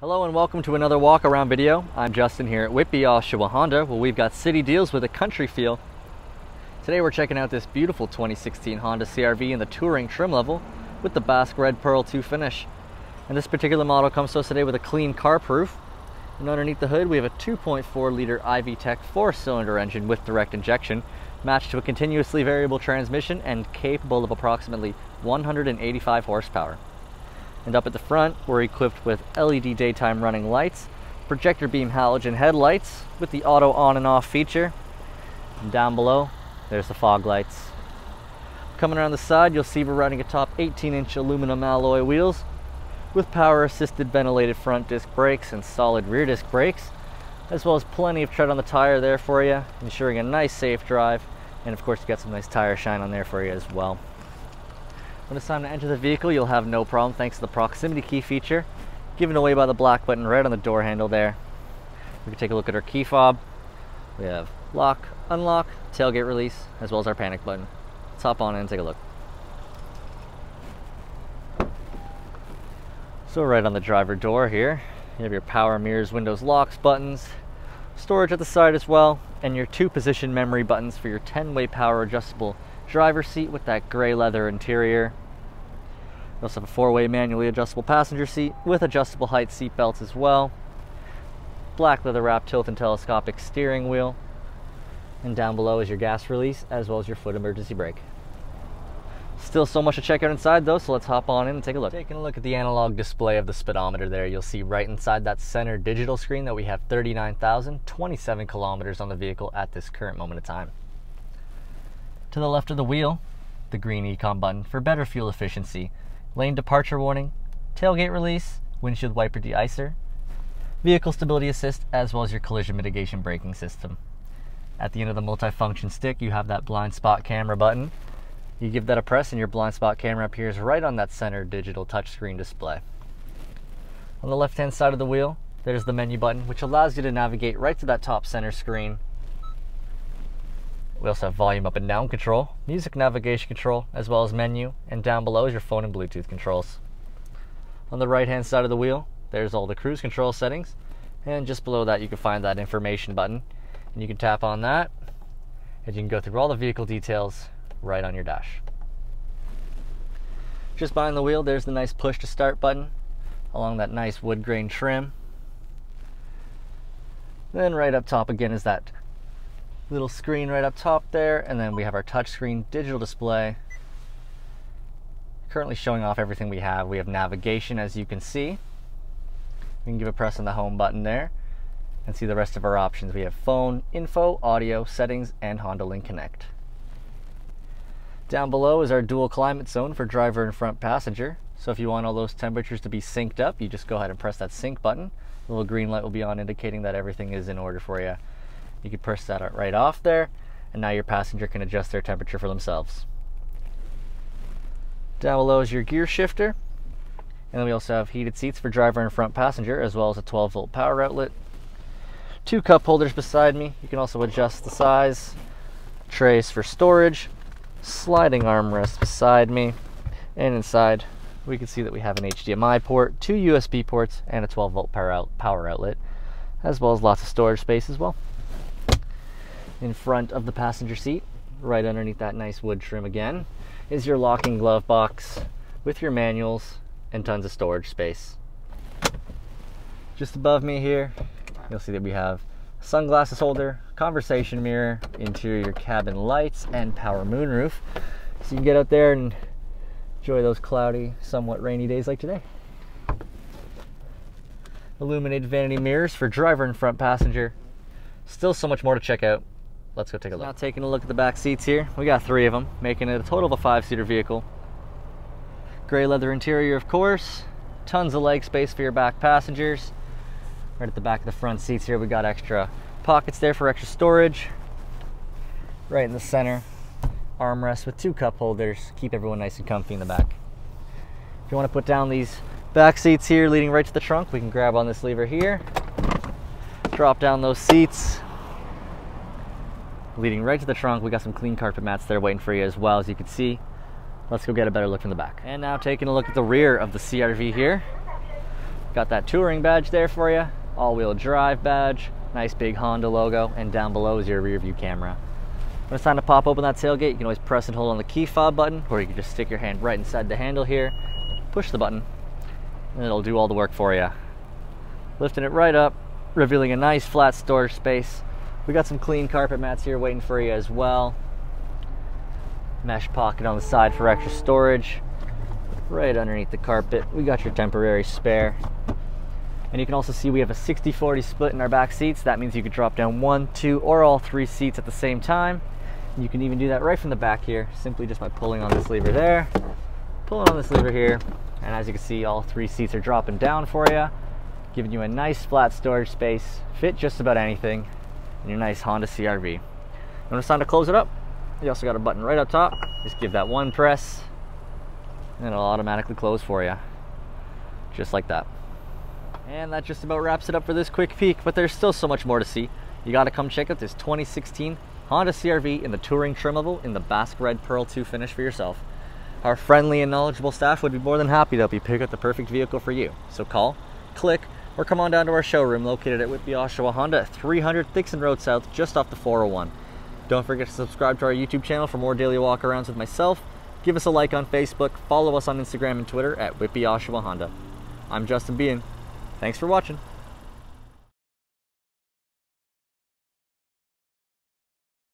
Hello and welcome to another walk around video. I'm Justin here at Whitby Oshawa Honda where we've got city deals with a country feel. Today we're checking out this beautiful 2016 Honda CRV in the touring trim level with the Basque Red Pearl 2 finish. And this particular model comes to us today with a clean CarProof. And underneath the hood we have a 2.4 liter iVTEC four cylinder engine with direct injection matched to a continuously variable transmission and capable of approximately 185 horsepower. And up at the front, we're equipped with LED daytime running lights, projector beam halogen headlights with the auto on and off feature. And down below, there's the fog lights. Coming around the side, you'll see we're running atop 18 inch aluminum alloy wheels with power assisted ventilated front disc brakes and solid rear disc brakes, as well as plenty of tread on the tire there for you, ensuring a nice safe drive. And of course, you got some nice tire shine on there for you as well. When it's time to enter the vehicle, you'll have no problem thanks to the proximity key feature given away by the black button right on the door handle there. We can take a look at our key fob. We have lock, unlock, tailgate release, as well as our panic button. Let's hop on in and take a look. So right on the driver door here, you have your power mirrors, windows, locks, buttons, storage at the side as well, and your two position memory buttons for your 10 way power adjustable driver seat with that gray leather interior. We also have a four-way manually adjustable passenger seat with adjustable height seat belts as well. Black leather wrap tilt and telescopic steering wheel. And down below is your gas release as well as your foot emergency brake. Still so much to check out inside though, so let's hop on in and take a look. Taking a look at the analog display of the speedometer there, you'll see right inside that center digital screen that we have 39,027 kilometers on the vehicle at this current moment of time. To the left of the wheel, the green econ button for better fuel efficiency, lane departure warning, tailgate release, windshield wiper deicer, vehicle stability assist, as well as your collision mitigation braking system. At the end of the multifunction stick, you have that blind spot camera button. You give that a press and your blind spot camera appears right on that center digital touchscreen display. On the left hand side of the wheel, there's the menu button, which allows you to navigate right to that top center screen we also have volume up and down control, music navigation control, as well as menu, and down below is your phone and Bluetooth controls. On the right hand side of the wheel, there's all the cruise control settings, and just below that you can find that information button, and you can tap on that, and you can go through all the vehicle details right on your dash. Just behind the wheel, there's the nice push to start button, along that nice wood grain trim. Then right up top again is that little screen right up top there and then we have our touchscreen digital display currently showing off everything we have. We have navigation as you can see. We can give a press on the home button there and see the rest of our options. We have phone info audio settings and HondaLink connect. Down below is our dual climate zone for driver and front passenger. So if you want all those temperatures to be synced up you just go ahead and press that sync button. The little green light will be on indicating that everything is in order for you you can press that right off there, and now your passenger can adjust their temperature for themselves. Down below is your gear shifter, and then we also have heated seats for driver and front passenger, as well as a 12 volt power outlet. Two cup holders beside me. You can also adjust the size. Trays for storage. Sliding armrest beside me. And inside, we can see that we have an HDMI port, two USB ports, and a 12 volt power outlet, as well as lots of storage space as well in front of the passenger seat, right underneath that nice wood trim again, is your locking glove box with your manuals and tons of storage space. Just above me here, you'll see that we have sunglasses holder, conversation mirror, interior cabin lights, and power moonroof. So you can get out there and enjoy those cloudy, somewhat rainy days like today. Illuminated vanity mirrors for driver and front passenger. Still so much more to check out let's go take a look. Now taking a look at the back seats here, we got three of them, making it a total of a five-seater vehicle. Gray leather interior, of course. Tons of leg space for your back passengers. Right at the back of the front seats here, we got extra pockets there for extra storage. Right in the center, armrest with two cup holders. Keep everyone nice and comfy in the back. If you want to put down these back seats here leading right to the trunk, we can grab on this lever here. Drop down those seats, leading right to the trunk. We got some clean carpet mats there waiting for you as well, as you can see. Let's go get a better look from the back. And now taking a look at the rear of the CRV here. Got that touring badge there for you, all-wheel drive badge, nice big Honda logo, and down below is your rear view camera. When it's time to pop open that tailgate, you can always press and hold on the key fob button, or you can just stick your hand right inside the handle here, push the button, and it'll do all the work for you. Lifting it right up, revealing a nice flat storage space. We got some clean carpet mats here waiting for you as well. Mesh pocket on the side for extra storage. Right underneath the carpet, we got your temporary spare. And you can also see we have a 60-40 split in our back seats. That means you could drop down one, two, or all three seats at the same time. And you can even do that right from the back here, simply just by pulling on this lever there, pulling on this lever here, and as you can see, all three seats are dropping down for you, giving you a nice flat storage space, fit just about anything your nice Honda CRV. When it's time to close it up, you also got a button right up top. Just give that one press, and it'll automatically close for you, just like that. And that just about wraps it up for this quick peek, but there's still so much more to see. You gotta come check out this 2016 Honda CRV in the Touring trim level in the Basque Red Pearl 2 finish for yourself. Our friendly and knowledgeable staff would be more than happy to help you pick out the perfect vehicle for you. So call, click, or come on down to our showroom located at Whitby Oshawa Honda at 300 Thickson Road South, just off the 401. Don't forget to subscribe to our YouTube channel for more daily walkarounds with myself. Give us a like on Facebook, follow us on Instagram and Twitter at Whitby Oshawa Honda. I'm Justin Behan. Thanks for watching.